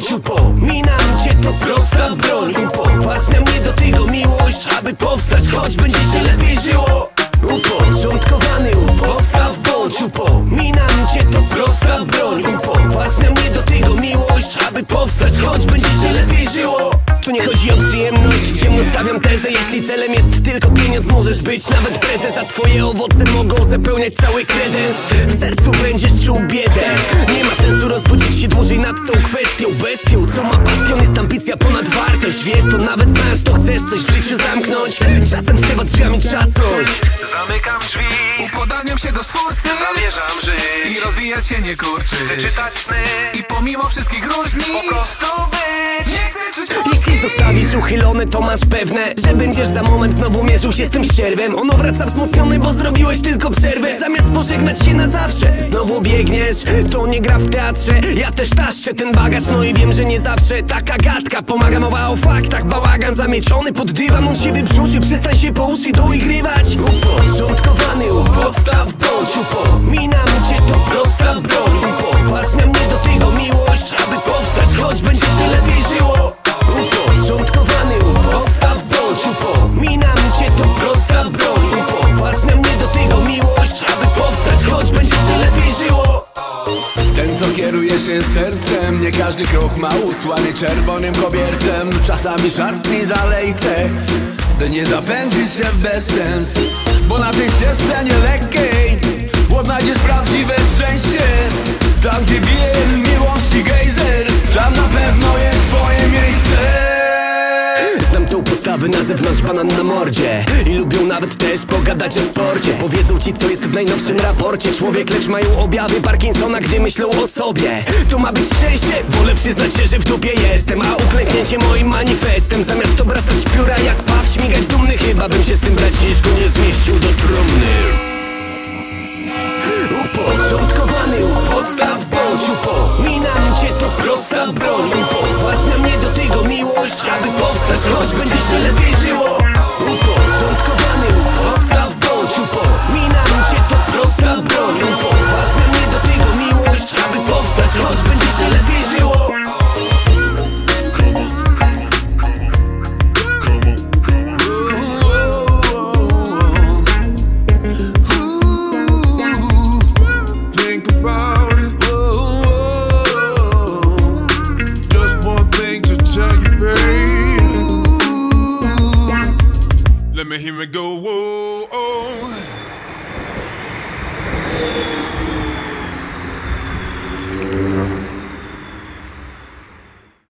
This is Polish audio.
wciąż upominam cię to prosta broń. Upoważnia mnie do tego miłość, aby powstać Choć będzie się lepiej żyło. Upoczątkowany u podstaw bądź Upominam cię to prosta broń. Upoważnia mnie do tego miłość, aby powstać Choć będzie się lepiej żyło. Tu nie chodzi o przyjemność W ciemno stawiam tezę Jeśli celem jest tylko pieniądz. Możesz być nawet prezes A twoje owoce mogą zapełniać cały kredens. W sercu będziesz czuł biedę. Nie ma sensu rozwodzić się dłużej nad tą kwestią Bestią, co ma pasjon jest ambicja ponad wartość. Wiesz to nawet znasz, to chcesz coś w życiu zamknąć. Czasem trzeba drzwiami trzasnąć. Zamykam drzwi. Upodaniem się do stwórcy. Zamierzam żyć. I rozwijać się nie kurczyć Przeczytać sny. I pomimo wszystkich różnic. Po prostu być. Nie chcę zostawisz uchylone, to masz pewne Że będziesz za moment znowu mierzył się z tym ścierwem. Ono wraca wzmocniony, bo zrobiłeś tylko przerwę. Zamiast pożegnać się na zawsze Znowu biegniesz, to nie gra w teatrze Ja też taszczę ten bagaż, no i wiem, że nie zawsze Taka gadka, pomaga. Mowa o faktach Bałagan zamieciony pod dywan, on się wybrzuszy Przestań się po uszy doigrywać. Uporządkowany u podstaw bądź Upominam cię, się sercem. Nie każdy krok ma usłany czerwonym kobiercem. Czasami szarpnij za lejce By nie zapędzić się w bezsens. Bo na tej ścieżce nie lekkiej Odnajdziesz prawdziwe szczęście Tam gdzie bije na zewnątrz, banan na mordzie. I lubią nawet też pogadać o sporcie. Powiedzą ci co jest w najnowszym raporcie. Człowiek lecz mają objawy Parkinsona, gdy myślą o sobie. To ma być szczęście, wolę przyznać się, że w dupie jestem. A uklęknięcie moim manifestem. Zamiast obrastać pióra jak paw Śmigać dumny chyba bym się z tym braciszku nie zmieścił do trumny. Uporządkowany u podstaw bądź upominam cię to prosta broń aby powstać choć będzie się lepiej żyło. Uporządkowany u podstaw bądź upominam cię to prosta broń. Upoważ na mnie do tego miłość, aby powstać choć będzie się lepiej żyło make me go whoa. Oh.